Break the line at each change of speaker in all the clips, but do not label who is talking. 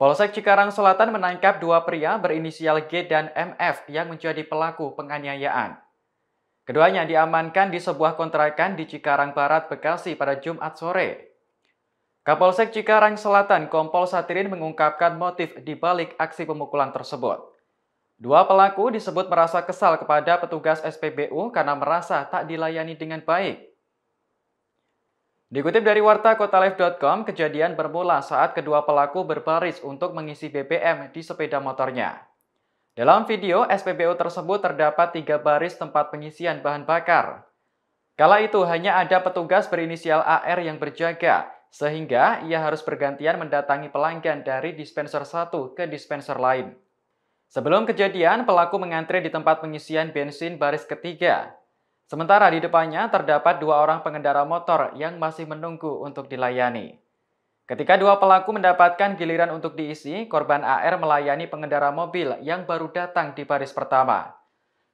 Polsek Cikarang Selatan menangkap dua pria berinisial G dan MF yang menjadi pelaku penganiayaan. Keduanya diamankan di sebuah kontrakan di Cikarang Barat, Bekasi pada Jumat sore. Kapolsek Cikarang Selatan Kompol Satirin mengungkapkan motif di balik aksi pemukulan tersebut. Dua pelaku disebut merasa kesal kepada petugas SPBU karena merasa tak dilayani dengan baik. Dikutip dari warta kotalife.com, kejadian bermula saat kedua pelaku berbaris untuk mengisi BBM di sepeda motornya. Dalam video SPBU tersebut terdapat tiga baris tempat pengisian bahan bakar. Kala itu hanya ada petugas berinisial AR yang berjaga, sehingga ia harus bergantian mendatangi pelanggan dari dispenser satu ke dispenser lain. Sebelum kejadian, pelaku mengantre di tempat pengisian bensin baris ketiga. Sementara di depannya terdapat dua orang pengendara motor yang masih menunggu untuk dilayani. Ketika dua pelaku mendapatkan giliran untuk diisi, korban AR melayani pengendara mobil yang baru datang di baris pertama.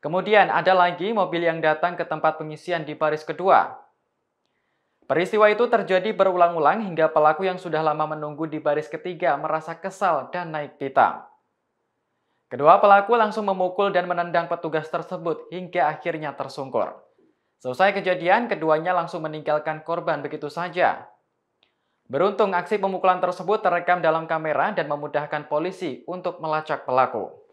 Kemudian ada lagi mobil yang datang ke tempat pengisian di baris kedua. Peristiwa itu terjadi berulang-ulang hingga pelaku yang sudah lama menunggu di baris ketiga merasa kesal dan naik pitam. Kedua pelaku langsung memukul dan menendang petugas tersebut hingga akhirnya tersungkur. Selesai kejadian, keduanya langsung meninggalkan korban begitu saja. Beruntung aksi pemukulan tersebut terekam dalam kamera dan memudahkan polisi untuk melacak pelaku.